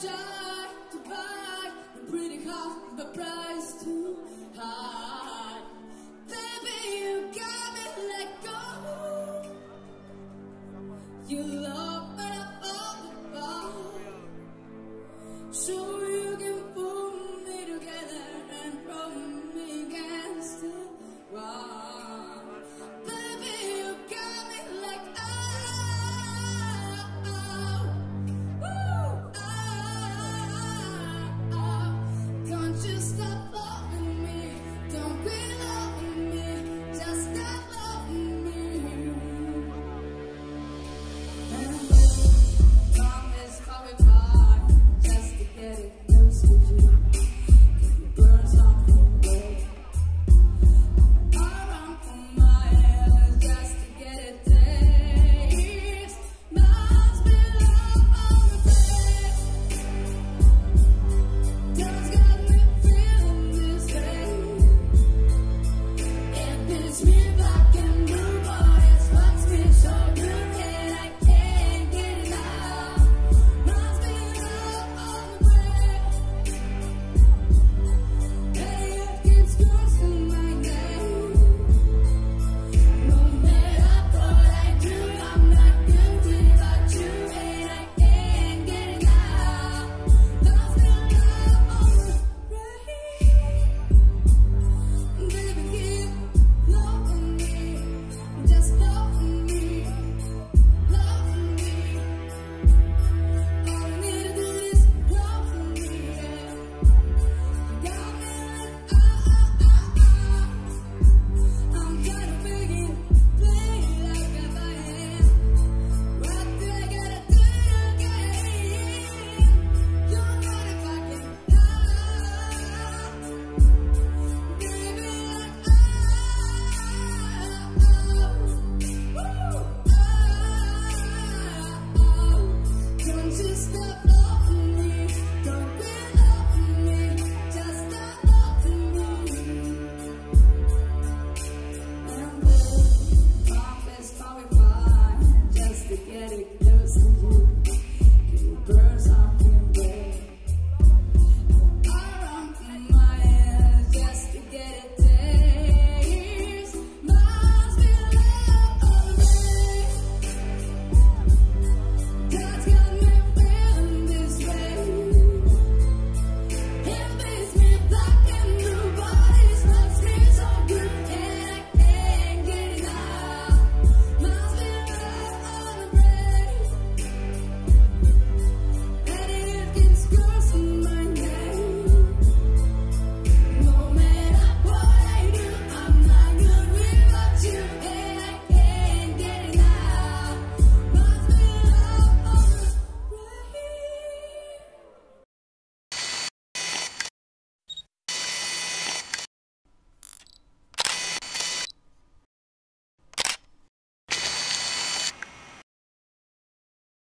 try to buy the pretty heart, but price too high. Baby, you got me let go. You love.